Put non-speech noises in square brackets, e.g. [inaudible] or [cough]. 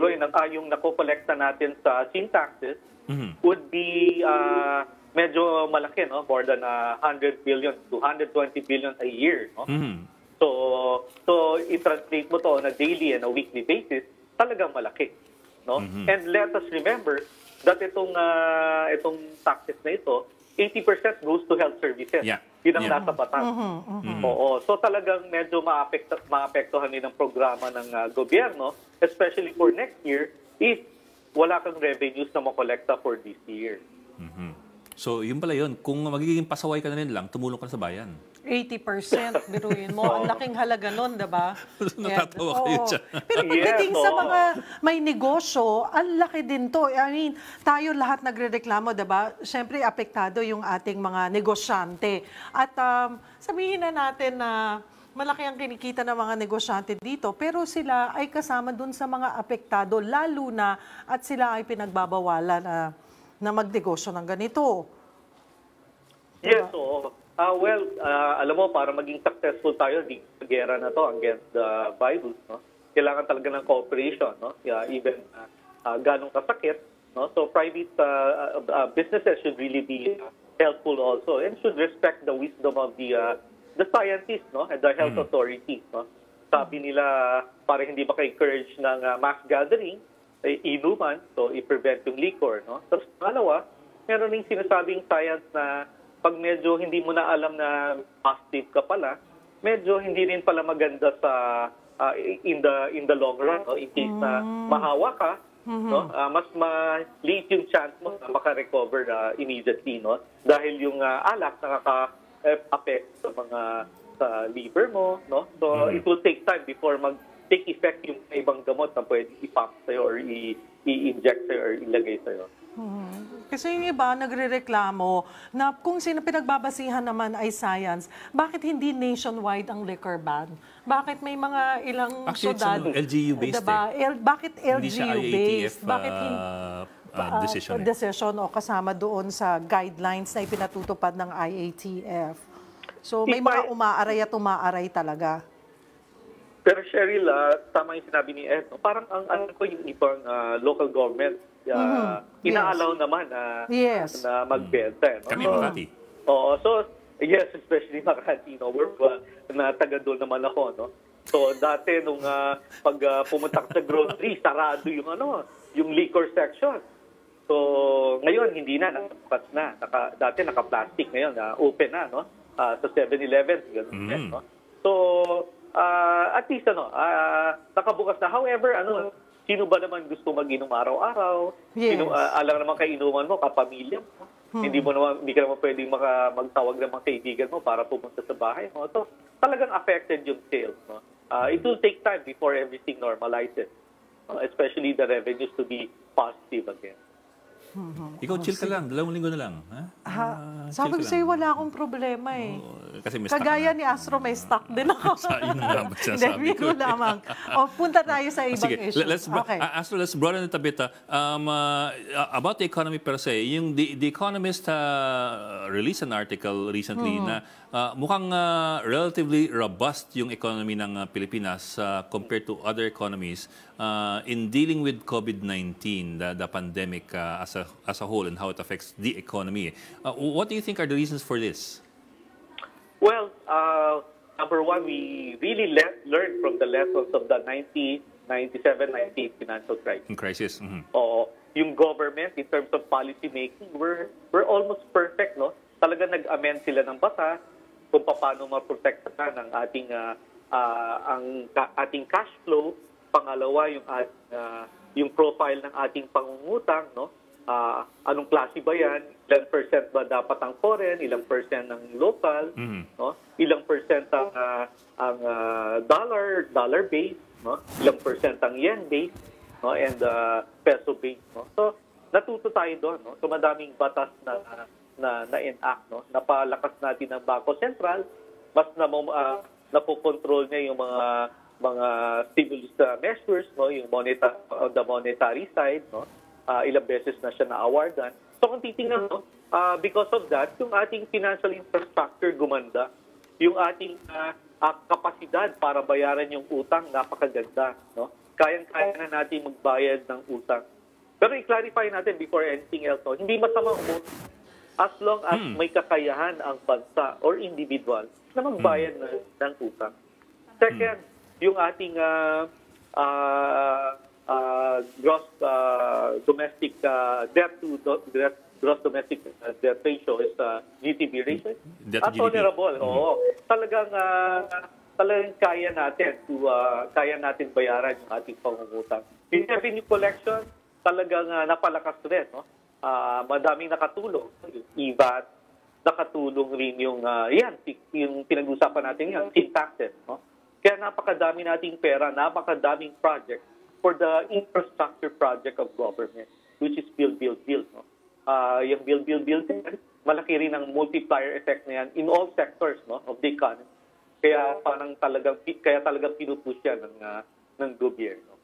siguro yung, ah, yung nakokolekta natin sa sin taxes Mhm. would be ah, medyo malaki, no? More than ah, 100 billion to 120 billion a year, no? Mhm. So, so i-translate mo to on a daily and a weekly basis, talagang malaki, no? And let us remember that itong ah, itong taxes na ito, 80% goes to health services. Yeah. Yun ang Yeah. nasa batas. Oo. So talagang medyo maapekto, maapektuhan din ang programa ng ah, gobyerno, especially for next year, if wala kang revenues na makolekta for this year. Mhm. So, yun pala yun. Kung magiging pasaway ka na rin lang, tumulong ka na sa bayan. 80%, biruin mo. Ang [laughs] laking halaga nun, diba? [laughs] Natatawa kayo dyan. Pero pagdating Yes, sa mga may negosyo, ang laki din to. I mean, tayo lahat nagre-reklamo, diba? Siyempre, apektado yung ating mga negosyante. At um, sabihin na natin na malaki ang kinikita ng mga negosyante dito, pero sila ay kasama dun sa mga apektado, lalo na at sila ay pinagbabawalan na, na magnegosyo ng ganito. Yes, oo. Ah, well, ah, alam mo, para maging successful tayo di sa gera na to against the virus, no? Kailangan talaga ng cooperation, no? Yeah, even uh, uh, ganong kasakit, no? So private ah, ah, businesses should really be helpful also and should respect the wisdom of the uh, the scientists, no? And the health authorities, no? Sabi nila para hindi maka-encourage ng ah, mass gathering, inuman, so i-prevent yung liquor, no? Tapos pangalawa, meron ding sinasabing science na pag medyo hindi mo na alam na positive ka pala, medyo hindi rin pala maganda sa ah, in the in the long run no? in case na mahawa ka no? Ah, mas ma-late yung chance mo na maka-recover na immediately no? Dahil yung ah, alak nakaka-affect sa mga sa liver mo no? So it will take time before mag take effect yung ibang gamot na pwede i-pump sa'yo or i-inject sa'yo or ilagay sa'yo. Kasi yung iba nagrereklamo na kung sino pinagbabasihan naman ay science, bakit hindi nationwide ang liquor ban? Bakit may mga ilang Actually, it's syudad? ano, LGU-based Diba? L- bakit LGU-based? IATF Bakit hindi uh, uh, ah, decision. eh. decision o kasama doon sa guidelines na ipinatutupad ng IATF? So may mga umaaray at umaaray talaga. Pero Cheryl, ah, tama yung sinabi ni Ed, no? parang ang ano ko yung ibang ah, local government, ah, Yes. inaalaw naman na, Yes. na magbenta. No? Kami, So, Makati. Oo, so yes, especially Makati, no? We're, uh, na taga doon naman ako, no? So dati nung ah, pag ah, pumunta sa grocery, sarado yung ano, yung liquor section. So ngayon hindi na nakabukas na. Naka, dati naka-plastic ngayon, na open na, no? Ah, sa 7-Eleven, ganun Mm. no? So ah, at least ano, ah, nakabukas na. However, ano, sino ba naman gusto mag-inom araw-araw? Yes. Sino, ah, alam naman kainuman mo, kapamilya mo. Hindi mo naman, hindi ka naman pwedeng maka, magtawag ng mga kaibigan mo para pumunta sa bahay mo. So, talagang affected yung sales. No? Ah, it will take time before everything normalizes. No? Especially the revenues to be positive again. Ikaw, chill ka lang. Dalawang linggo na lang. Ha? Ha, Ah, sabi ko sa'yo, lang. wala akong problema eh. Oo, Kasi may Kagaya ka na. ni Astro, may stock din ako. Sa yun nga ba sinasabi [laughs] ko biro eh. lamang. O, punta tayo sa Ah, ibang Sige, issue. let's, okay. uh, Astro, let's broaden it a bit. ah. Um, uh, about the economy per se, yung The, the Economist uh, released an article recently na uh, mukhang uh, relatively robust yung economy ng uh, Pilipinas uh, compared to other economies uh, in dealing with COVID-19, the, the pandemic uh, as, a, as a whole and how it affects the economy. Uh, what do you think are the reasons for this? Well, uh, number one, we really le- learned from the lessons of the 90, 97, 98 financial crisis. In crisis? Mhm. Oo. Yung government, in terms of policy making, we're, we're almost perfect, no? Talaga nag-amend sila ng batas kung paano maprotektahan ang ating ah, ah, ang ka- ating cash flow. Pangalawa, yung at, ah, yung profile ng ating pangungutang, no? Ah, anong klase ba yan? Ilang percent ba dapat ang foreign? Ilang percent ng local? Mhm. no? Ilang percent ang ah, ang ah, dollar dollar base, no? Ilang percent ang yen base, no? And ah, peso base, no? So natuto tayo doon, no? So madaming batas na na na enact, no? Napalakas natin ang Bangko Sentral, mas na uh, napokontrol niya yung mga mga stimulus measures, no? Yung monetary on the monetary side, no? Ah, ilang beses na siya na-awardan. So kung titingnan mo, ah, because of that, yung ating financial infrastructure gumanda, yung ating ah, ah, kapasidad para bayaran yung utang napakaganda, no? kayang-kaya na natin magbayad ng utang. Pero i-clarify natin before anything else, no, hindi masama umutang as long as may kakayahan ang bansa or individual na magbayad ng, ng utang. Second, yung ating ah, ah, ah, gross ah, domestic ah, debt to do- debt, gross domestic ah, debt ratio is ah, GDP ratio. Debt to Ah, tolerable. Oo. Talagang ah, talagang kaya natin to ah, kaya natin bayaran yung ating pangungutang. In revenue collection, talagang ah, napalakas rin, no? Ah, madaming nakatulong. Yung EVAT, nakatulong rin yung ah, yan, yung pinag-usapan natin yan, sin taxes, no? Kaya napakadami nating pera, napakadaming project for the infrastructure project of government, which is build, build, build. No? Ah, yung build, build, build, malaki rin ang multiplier effect na yan in all sectors no, of the economy. Kaya parang talagang kaya talagang pinupush yan ng, ah, ng gobyerno.